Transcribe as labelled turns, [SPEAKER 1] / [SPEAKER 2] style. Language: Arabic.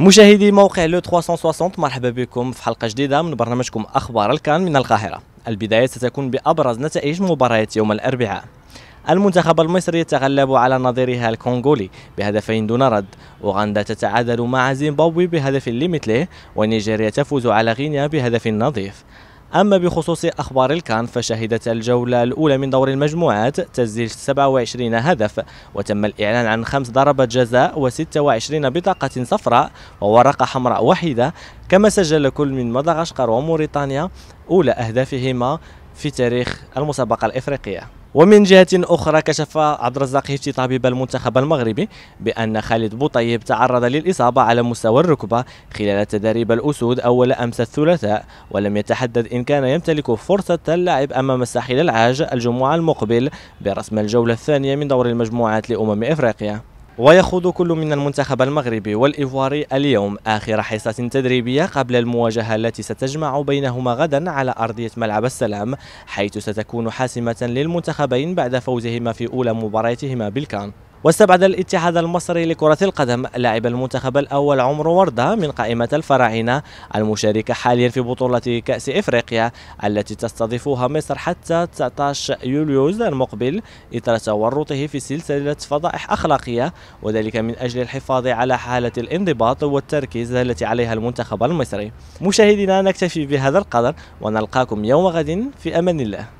[SPEAKER 1] مشاهدي موقع لو 360 مرحبا بكم في حلقة جديدة من برنامجكم أخبار الكان من القاهرة. البداية ستكون بأبرز نتائج مباريات يوم الأربعاء. المنتخب المصري يتغلب على نظيرها الكونغولي بهدفين دون رد. أوغندا تتعادل مع زيمبابوي بهدف لمثله ونيجيريا تفوز على غينيا بهدف نظيف. أما بخصوص أخبار الكان فشهدت الجولة الأولى من دور المجموعات تسجيل 27 هدف وتم الإعلان عن خمس ضربات جزاء و26 بطاقة صفراء وورقة حمراء وحيدة كما سجل كل من مدغشقر وموريتانيا أولى أهدافهما في تاريخ المسابقة الإفريقية. ومن جهة أخرى كشف عبد الرزاق هفتي طبيب المنتخب المغربي بأن خالد بوطيب تعرض للإصابة على مستوى الركبة خلال تدريب الأسود أول أمس الثلاثاء ولم يتحدد إن كان يمتلك فرصة اللعب أمام الساحل العاج الجمعة المقبل برسم الجولة الثانية من دور المجموعات لأمم إفريقيا. ويخوض كل من المنتخب المغربي والإيفواري اليوم آخر حصة تدريبية قبل المواجهة التي ستجمع بينهما غدا على أرضية ملعب السلام حيث ستكون حاسمة للمنتخبين بعد فوزهما في أولى مبارياتهما بالكان. واستبعد الاتحاد المصري لكرة القدم لاعب المنتخب الأول عمر وردة من قائمة الفراعنة المشاركة حاليا في بطولة كأس إفريقيا التي تستضيفها مصر حتى 19 يوليوز المقبل إثر تورطه في سلسلة فضائح أخلاقية وذلك من أجل الحفاظ على حالة الانضباط والتركيز التي عليها المنتخب المصري. مشاهدينا نكتفي بهذا القدر ونلقاكم يوم غد في أمان الله.